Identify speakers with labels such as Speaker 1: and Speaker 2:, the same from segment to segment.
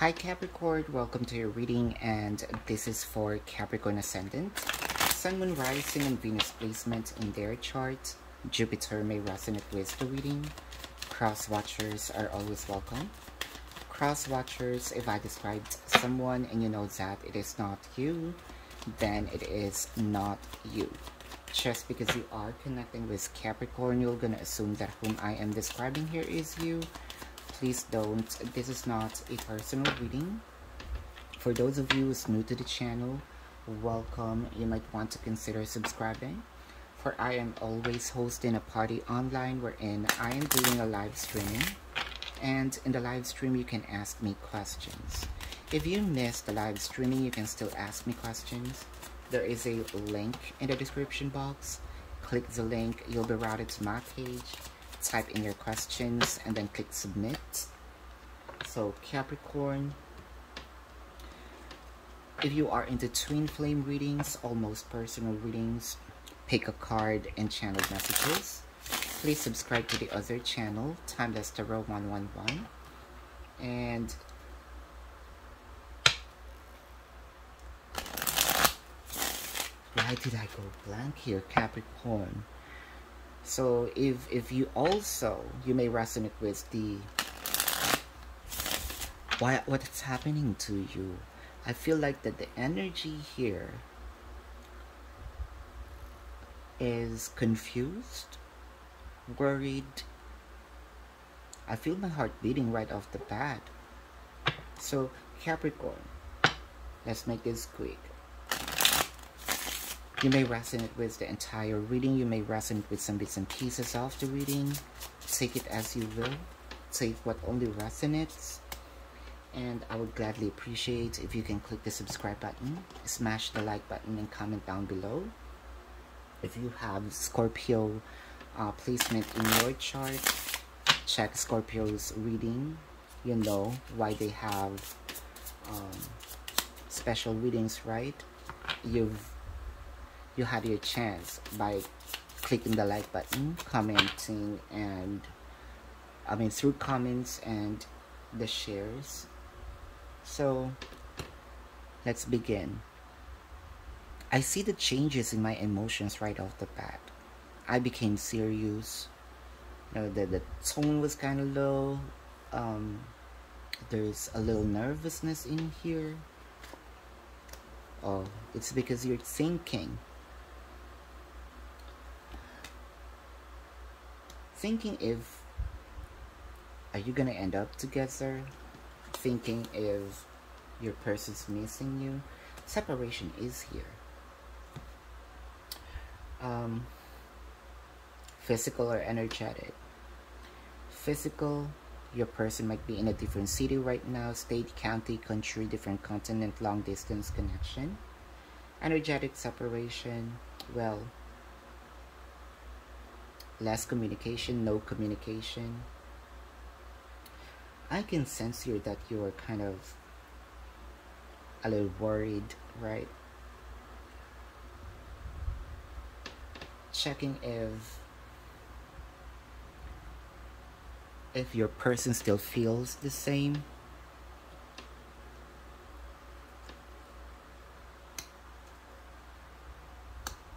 Speaker 1: Hi Capricorn, welcome to your reading and this is for Capricorn Ascendant. Sun, Moon, Rising, and Venus placement in their chart. Jupiter may resonate with the reading. Cross watchers are always welcome. Cross watchers, if I described someone and you know that it is not you, then it is not you. Just because you are connecting with Capricorn, you're gonna assume that whom I am describing here is you please don't. This is not a personal reading. For those of you who's new to the channel, welcome. You might want to consider subscribing. For I am always hosting a party online wherein I am doing a live streaming. And in the live stream, you can ask me questions. If you missed the live streaming, you can still ask me questions. There is a link in the description box. Click the link, you'll be routed to my page type in your questions and then click submit. So Capricorn if you are into twin flame readings almost personal readings pick a card and channel messages. Please subscribe to the other channel timeless tarot 111 and why did I go blank here Capricorn so if if you also you may resonate with the why what's happening to you? I feel like that the energy here is confused worried. I feel my heart beating right off the bat. So capricorn let's make this quick you may resonate with the entire reading. You may resonate with some bits and pieces of the reading. Take it as you will. Take what only resonates. And I would gladly appreciate if you can click the subscribe button, smash the like button, and comment down below. If you have Scorpio uh, placement in your chart, check Scorpio's reading. You know why they have um, special readings, right? You've you had your chance by clicking the like button, commenting, and I mean through comments and the shares. So let's begin. I see the changes in my emotions right off the bat. I became serious. You know, the, the tone was kind of low. Um, there's a little nervousness in here. Oh, it's because you're thinking thinking if are you gonna end up together? Thinking if your person's missing you? Separation is here. Um, physical or energetic? Physical your person might be in a different city right now state county country different continent long distance connection. Energetic separation well less communication, no communication. I can sense here that you are kind of a little worried, right? Checking if if your person still feels the same.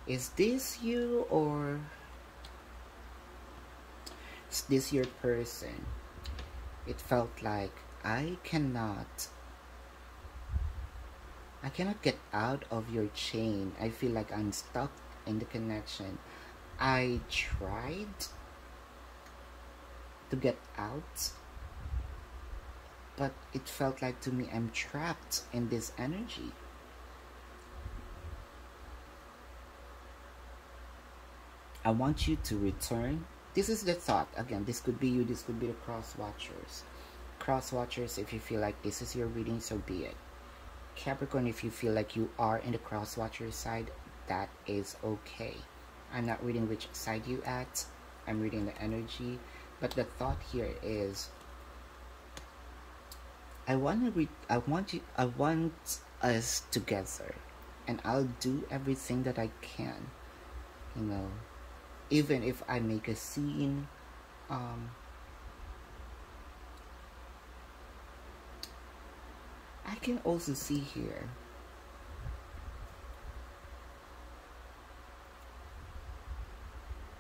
Speaker 1: Is this you or is this your person? It felt like I cannot I cannot get out of your chain. I feel like I'm stuck in the connection. I tried to get out, but it felt like to me I'm trapped in this energy. I want you to return this is the thought. Again this could be you this could be the cross watchers cross watchers if you feel like this is your reading so be it. Capricorn if you feel like you are in the cross watcher side that is okay. I'm not reading which side you at. I'm reading the energy. But the thought here is i want to read i want you i want us together. And i'll do everything that i can you know even if I make a scene um, I can also see here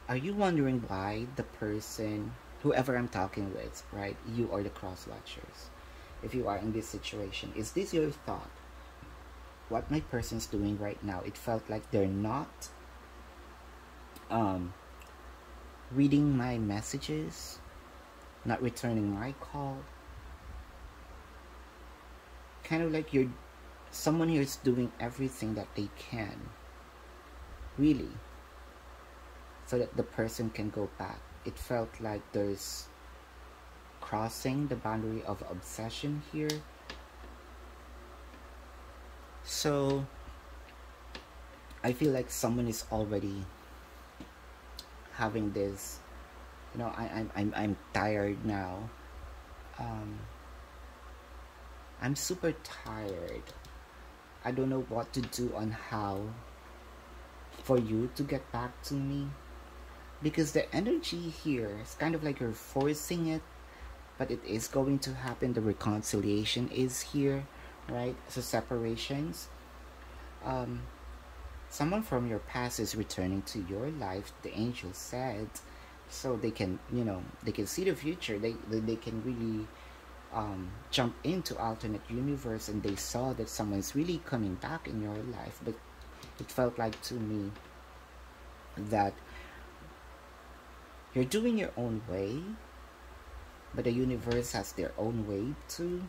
Speaker 1: are you wondering why the person whoever i'm talking with right you or the cross watchers? If you are in this situation is this your thought? What my person's doing right now it felt like they're not um reading my messages not returning my call. Kind of like you're someone here is doing everything that they can really so that the person can go back. It felt like there's crossing the boundary of obsession here. So I feel like someone is already having this you know I, I'm, I'm, I'm tired now. Um, I'm super tired. I don't know what to do on how for you to get back to me. Because the energy here is kind of like you're forcing it but it is going to happen. The reconciliation is here right? So separations. Um someone from your past is returning to your life the angel said so they can you know they can see the future. They they, can really um, jump into alternate universe and they saw that someone's really coming back in your life. But it felt like to me that you're doing your own way but the universe has their own way too.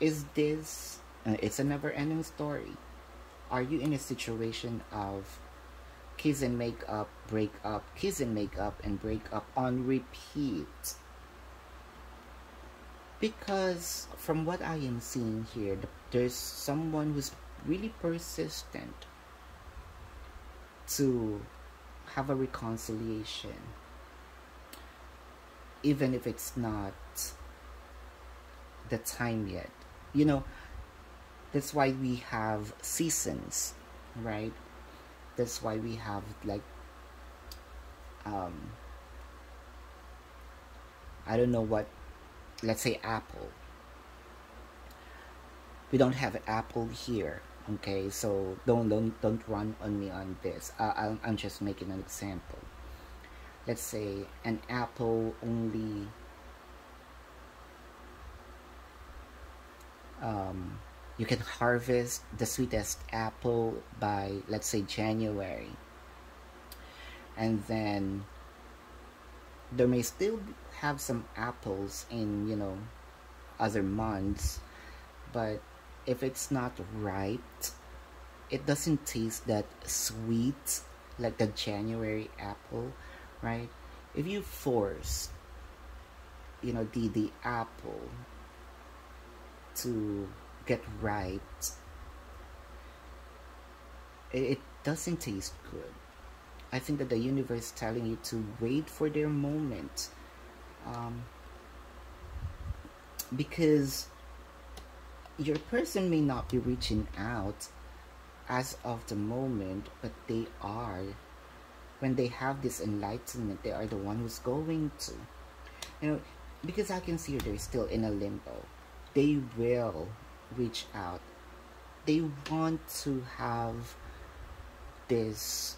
Speaker 1: Is this Uh, it's a never ending story. Are you in a situation of kiss and make up break up kiss and make up and break up on repeat? Because from what i am seeing here there's someone who's really persistent to have a reconciliation even if it's not the time yet. You know that's why we have seasons right? That's why we have like um i don't know what let's say apple. We don't have apple here okay? So don't don't don't run on me on this. Uh, I'm, I'm just making an example. Let's say an apple only um, you can harvest the sweetest apple by let's say January. And then there may still have some apples in you know other months but if it's not ripe it doesn't taste that sweet like the January apple right? If you force you know the the apple to get right it, doesn't taste good. I think that the universe is telling you to wait for their moment um, because your person may not be reaching out as of the moment but they are. When they have this enlightenment they are the one who's going to. You know because i can see they're still in a limbo. They will reach out they want to have this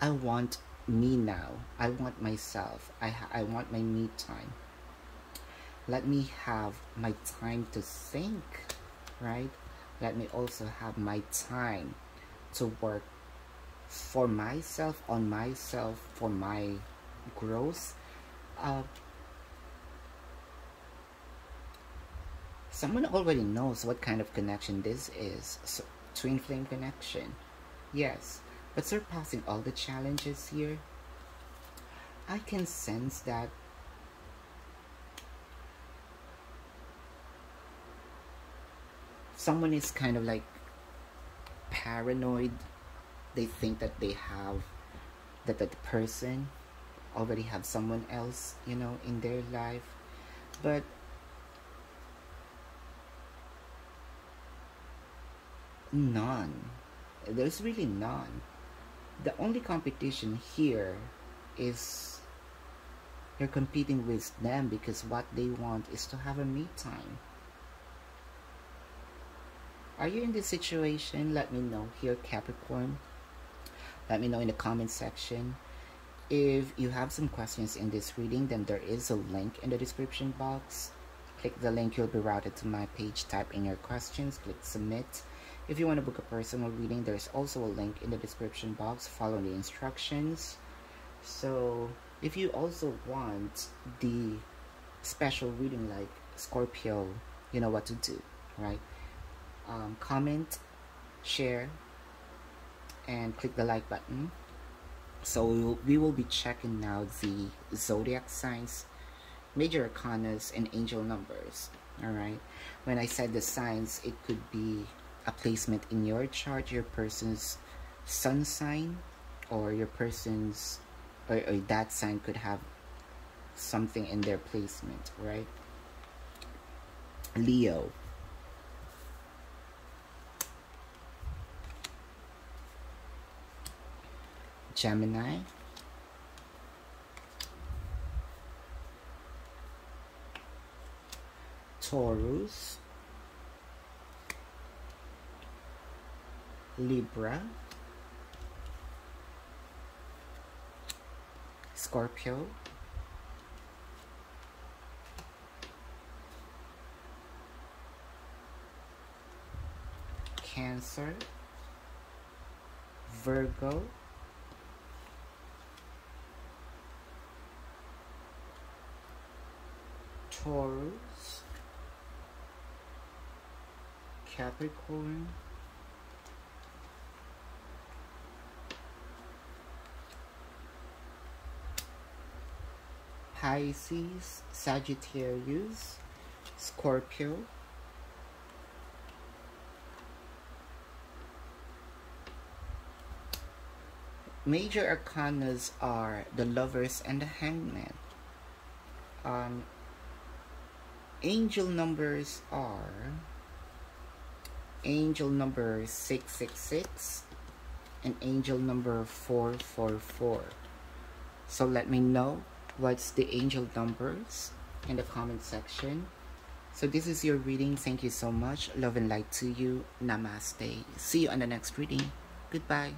Speaker 1: i want me now. I want myself. I i want my me time. Let me have my time to think right? Let me also have my time to work for myself on myself for my growth. Uh, someone already knows what kind of connection this is so, twin flame connection. Yes but surpassing all the challenges here i can sense that someone is kind of like paranoid. They think that they have that that person already have someone else you know in their life. But none there's really none the only competition here is You're competing with them because what they want is to have a me time. Are you in this situation? Let me know here, Capricorn. Let me know in the comment section. If you have some questions in this reading, then there is a link in the description box. Click the link, you'll be routed to my page. Type in your questions, click submit. If you want to book a personal reading, there's also a link in the description box. Follow the instructions. So, if you also want the special reading like Scorpio, you know what to do, right? Um, comment, share, and click the like button. So we will, we will be checking now the zodiac signs, major arcanas, and angel numbers. All right. When I said the signs, it could be a placement in your chart, your person's sun sign, or your person's or, or that sign could have something in their placement, right? Leo. Gemini. Taurus. Libra. Scorpio, Cancer, Virgo, Taurus, Capricorn, Pisces, Sagittarius, Scorpio, Major arcanas are the lovers and the hangman. Um, angel numbers are angel number 666 and angel number 444. So let me know what's the angel numbers in the comment section. So this is your reading. Thank you so much. Love and light to you. Namaste. See you on the next reading. Goodbye.